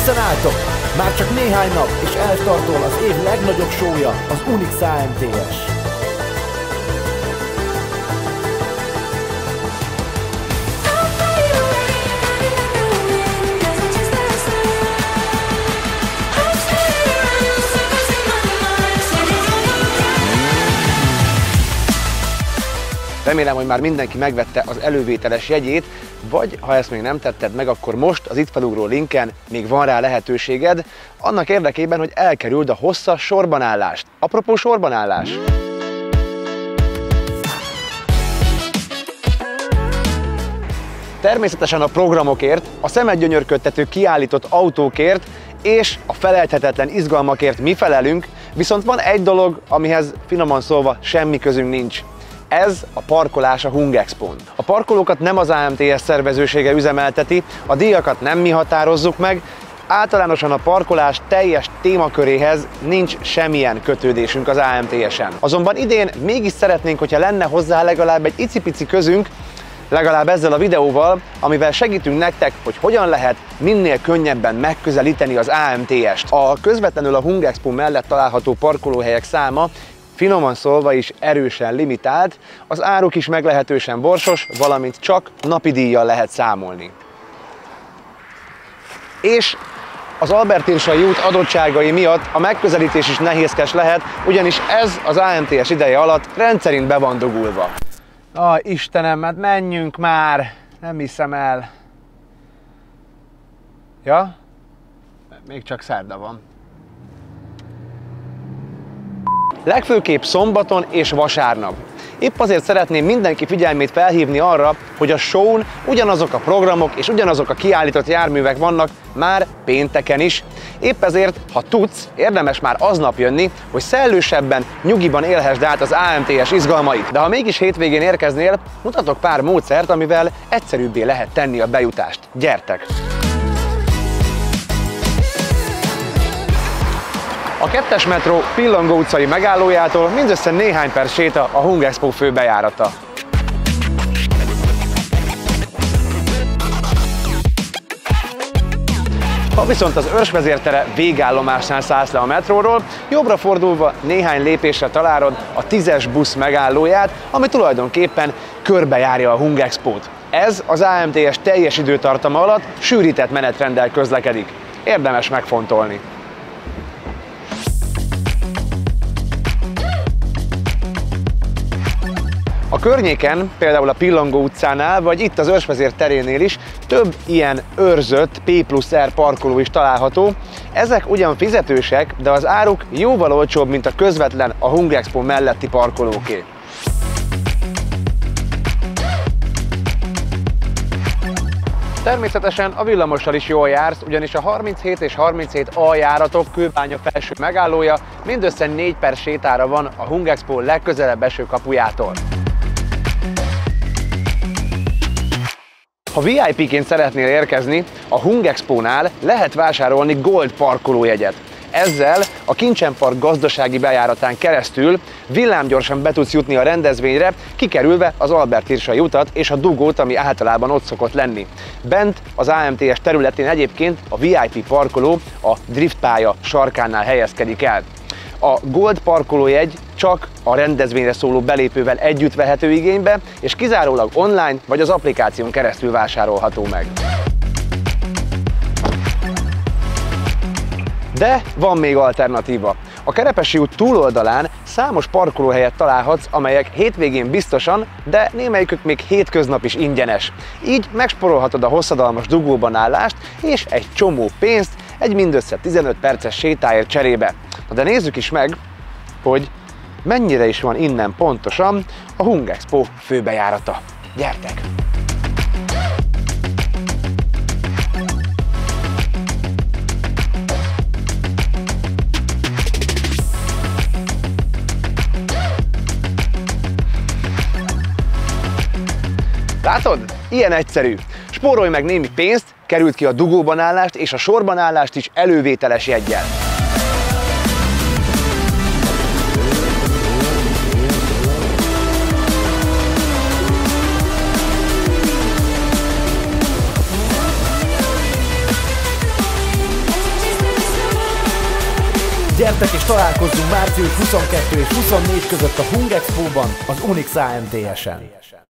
Készen álltok? Már csak néhány nap, és elstartol az év legnagyobb sója, az Unix AMTS. Remélem, hogy már mindenki megvette az elővételes jegyét, vagy ha ezt még nem tetted meg, akkor most az itt felugró linken még van rá lehetőséged, annak érdekében, hogy elkerüld a hosszas sorbanállást. Apropó sorbanállás. Természetesen a programokért, a szemedgyönyörködtető kiállított autókért és a felelthetetlen izgalmakért mi felelünk, viszont van egy dolog, amihez finoman szólva semmi közünk nincs. Ez a parkolás a Hung Expo-n. A parkolókat nem az AMTS szervezősége üzemelteti, a díjakat nem mi határozzuk meg, Általánosan a parkolás teljes témaköréhez nincs semmilyen kötődésünk az AMTS-en. Azonban idén mégis szeretnénk, hogyha lenne hozzá legalább egy icipici közünk, legalább ezzel a videóval, amivel segítünk nektek, hogy hogyan lehet minél könnyebben megközelíteni az AMTS-t. A közvetlenül a Hung Expo mellett található parkolóhelyek száma finoman szólva is erősen limitált, az áruk is meglehetősen borsos, valamint csak napi díjjal lehet számolni. És az Albert Irsai út adottságai miatt a megközelítés is nehézkes lehet, ugyanis ez az AMTS ideje alatt rendszerint be van dugulva. Ah, Istenem, hát menjünk már! Nem hiszem el. Ja? Még csak szerda van. Legfőképp szombaton és vasárnap. Épp azért szeretném mindenki figyelmét felhívni arra, hogy a show ugyanazok a programok és ugyanazok a kiállított járművek vannak már pénteken is. Épp ezért, ha tudsz, érdemes már aznap jönni, hogy szellősebben, nyugiban élhessd át az AMTS izgalmait. De ha mégis hétvégén érkeznél, mutatok pár módszert, amivel egyszerűbbé lehet tenni a bejutást. Gyertek! A kettes metró Pillangó utcai megállójától mindössze néhány perc séta a Hung Expo főbejárata. Ha viszont az őrsvezértere végállomásnál szállsz le a metróról, jobbra fordulva néhány lépésre találod a 10-es busz megállóját, ami tulajdonképpen körbejárja a Hung Expo-t. Ez az AMTS teljes időtartama alatt sűrített menetrenddel közlekedik. Érdemes megfontolni. A környéken, például a Pillangó utcánál, vagy itt az Őrsvezér terénél is több ilyen őrzött P plusz R parkoló is található. Ezek ugyan fizetősek, de az áruk jóval olcsóbb, mint a közvetlen a Hung Expo melletti parkolóké. Természetesen a villamossal is jól jársz, ugyanis a 37 és 37 A járatok kőbánya felső megállója mindössze 4 perc sétára van a Hung Expo legközelebb eső kapujától. Ha VIP-ként szeretnél érkezni, a Hung Expo-nál lehet vásárolni Gold parkolójegyet. Ezzel a Kincsen Park gazdasági bejáratán keresztül villámgyorsan be tudsz jutni a rendezvényre, kikerülve az Albert Hirsai utat és a dugót, ami általában ott szokott lenni. Bent az AMTS területén egyébként a VIP parkoló a driftpálya sarkánál helyezkedik el. A Gold parkolójegy csak a rendezvényre szóló belépővel együtt vehető igénybe, és kizárólag online vagy az applikáción keresztül vásárolható meg. De van még alternatíva. A Kerepesi út túloldalán számos parkolóhelyet találhatsz, amelyek hétvégén biztosan, de némelyikük még hétköznap is ingyenes. Így megsporolhatod a hosszadalmas dugóban állást és egy csomó pénzt egy mindössze 15 perces sétáért cserébe. Na de nézzük is meg, hogy mennyire is van innen pontosan a Hung Expo főbejárata. Gyertek! Látod? Ilyen egyszerű. Spórolj meg némi pénzt, került ki a dugóban állást és a sorban állást is elővételes jeggyel. Gyertek és találkozzunk március 22 és 24 között a Hung Expo-ban, az Unix AMTS-en.